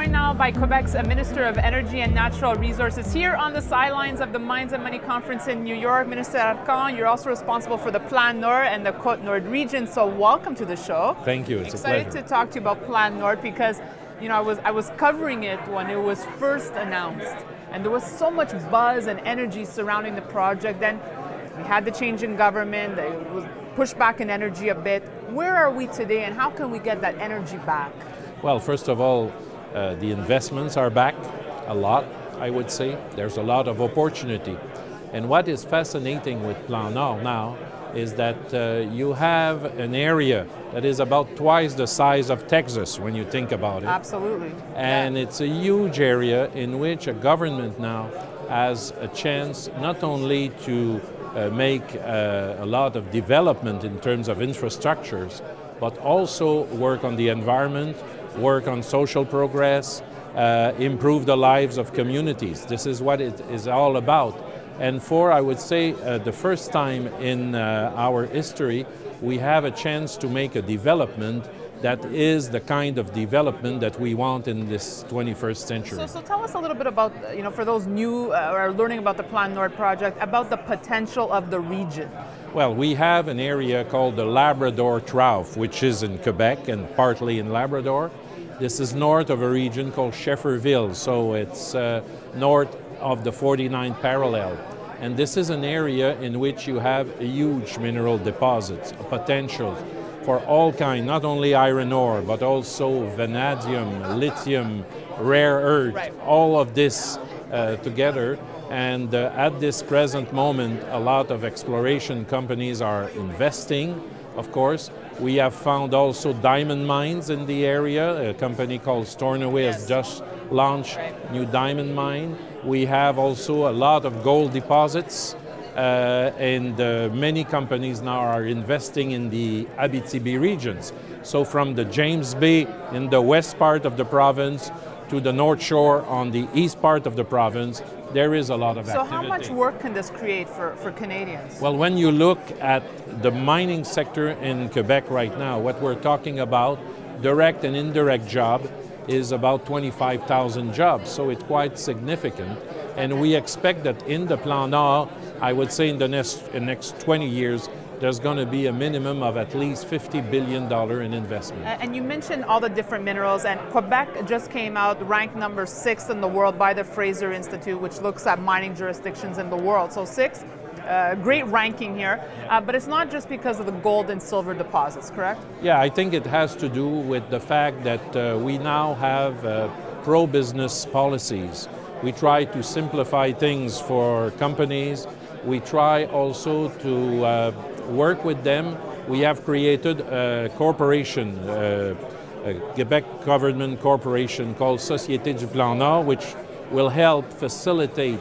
joined now by Quebec's Minister of Energy and Natural Resources here on the sidelines of the Mines and Money Conference in New York. Minister Arcand, you're also responsible for the Plan Nord and the Côte Nord region, so welcome to the show. Thank you, it's Excited a pleasure. to talk to you about Plan Nord because you know I was I was covering it when it was first announced, and there was so much buzz and energy surrounding the project. Then we had the change in government, it was pushed back in energy a bit. Where are we today, and how can we get that energy back? Well, first of all, uh, the investments are back a lot, I would say. There's a lot of opportunity. And what is fascinating with Plan Nord now is that uh, you have an area that is about twice the size of Texas when you think about it. Absolutely. And Yeah. it's a huge area in which a government now has a chance not only to uh, make uh, a lot of development in terms of infrastructures, but also work on the environment, work on social progress, uh, improve the lives of communities. This is what it is all about. And for, I would say, uh, the first time in uh, our history, we have a chance to make a development that is the kind of development that we want in this 21st century. So, so tell us a little bit about, you know, for those new uh, or learning about the Plan Nord project, about the potential of the region. Well, we have an area called the Labrador Trough, which is in Quebec and partly in Labrador. This is north of a region called Schefferville, so it's uh, north of the 49th parallel. And this is an area in which you have a huge mineral deposits, a potential for all kind, not only iron ore, but also vanadium, lithium, rare earth, Right. all of this uh, together. And uh, at this present moment, a lot of exploration companies are investing, of course. We have found also diamond mines in the area. A company called Stornoway Yes. has just launched Right. new diamond mine. We have also a lot of gold deposits. Uh, and uh, many companies now are investing in the Abitibi regions. So from the James Bay in the west part of the province to the North Shore on the east part of the province, there is a lot of So activity. how much work can this create for, for Canadians? Well, when you look at the mining sector in Quebec right now, what we're talking about, direct and indirect job, is about 25,000 jobs. So it's quite significant. And we expect that in the Plan Nord, I would say in the next, in next 20 years, there's going to be a minimum of at least $50 billion in investment. And you mentioned all the different minerals, and Quebec just came out ranked number six in the world by the Fraser Institute, which looks at mining jurisdictions in the world. So six, uh, great ranking here. Uh, but it's not just because of the gold and silver deposits, correct? Yeah, I think it has to do with the fact that uh, we now have uh, pro business policies. We try to simplify things for companies. We try also to uh, work with them. We have created a corporation, uh, a Quebec government corporation called Société du Plan Nord, which will help facilitate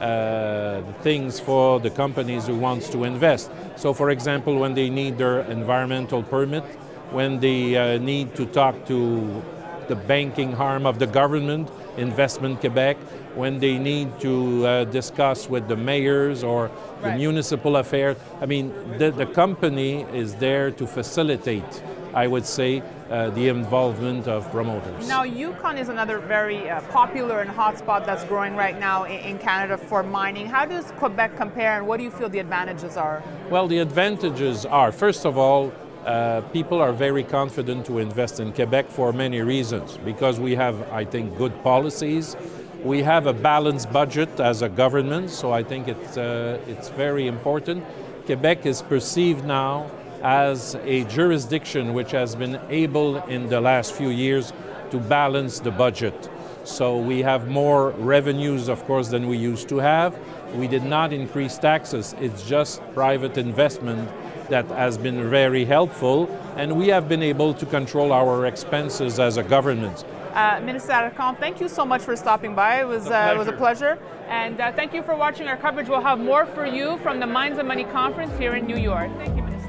uh, things for the companies who wants to invest. So, for example, when they need their environmental permit, when they uh, need to talk to the banking arm of the government, Investment Quebec, when they need to uh, discuss with the mayors or the Right. municipal affairs. I mean, the, the company is there to facilitate, I would say, uh, the involvement of promoters. Now, Yukon is another very uh, popular and hotspot that's growing right now in, in Canada for mining. How does Quebec compare, and what do you feel the advantages are? Well, the advantages are, first of all, uh, people are very confident to invest in Quebec for many reasons. Because we have, I think, good policies. We have a balanced budget as a government, so I think it's, uh, it's very important. Quebec is perceived now as a jurisdiction which has been able in the last few years to balance the budget. So we have more revenues, of course, than we used to have. We did not increase taxes, it's just private investment that has been very helpful, and we have been able to control our expenses as a government. Uh, Minister Arcand, thank you so much for stopping by. It was, uh, it was a pleasure. And uh, thank you for watching our coverage. We'll have more for you from the Mines and Money Conference here in New York. Thank you, Minister.